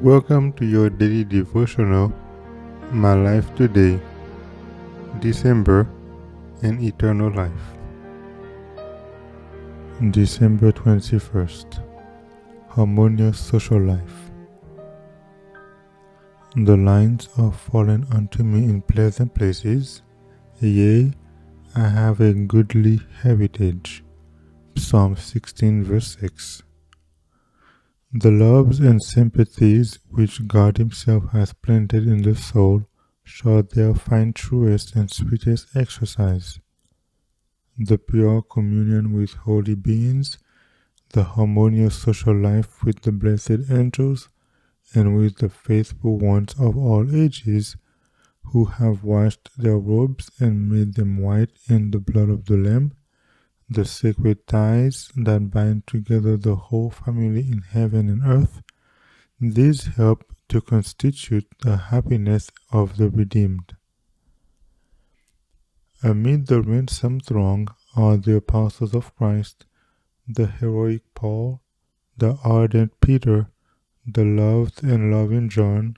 Welcome to your daily devotional, My Life Today, December and Eternal Life. December 21st Harmonious Social Life. The lines are fallen unto me in pleasant places, yea, I have a goodly heritage. Psalm 16, verse 6. The loves and sympathies which God Himself has planted in the soul shall there find truest and sweetest exercise. The pure communion with holy beings, the harmonious social life with the blessed angels, and with the faithful ones of all ages, who have washed their robes and made them white in the blood of the Lamb, the sacred ties that bind together the whole family in heaven and earth, these help to constitute the happiness of the redeemed. Amid the ransom throng are the apostles of Christ, the heroic Paul, the ardent Peter, the loved and loving John,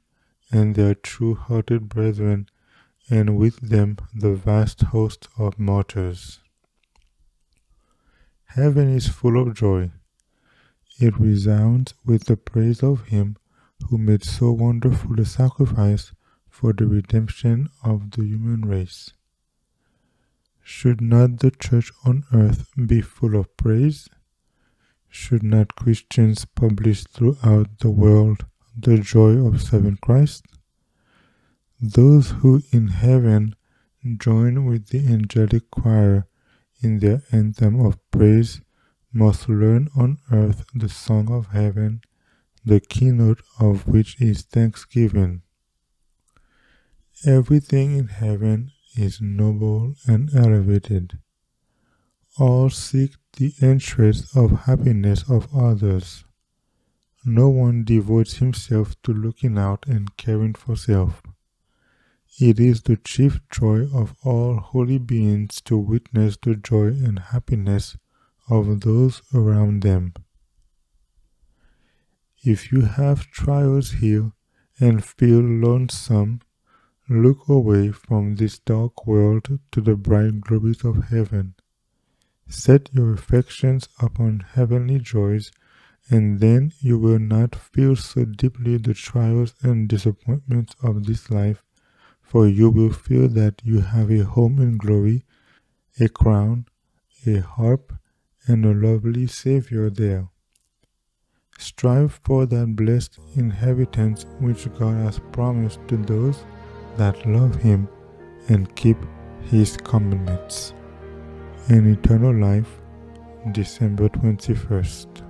and their true hearted brethren, and with them the vast host of martyrs. Heaven is full of joy. It resounds with the praise of Him who made so wonderful a sacrifice for the redemption of the human race. Should not the church on earth be full of praise? Should not Christians publish throughout the world the joy of serving Christ? Those who in heaven join with the angelic choir in their anthem of praise must learn on earth the song of heaven, the keynote of which is thanksgiving. Everything in heaven is noble and elevated. All seek the interest of happiness of others. No one devotes himself to looking out and caring for self. It is the chief joy of all holy beings to witness the joy and happiness of those around them. If you have trials here and feel lonesome, look away from this dark world to the bright glories of heaven. Set your affections upon heavenly joys, and then you will not feel so deeply the trials and disappointments of this life for you will feel that you have a home in glory, a crown, a harp, and a lovely Savior there. Strive for that blessed inheritance which God has promised to those that love Him and keep His commandments. An eternal life, December 21st.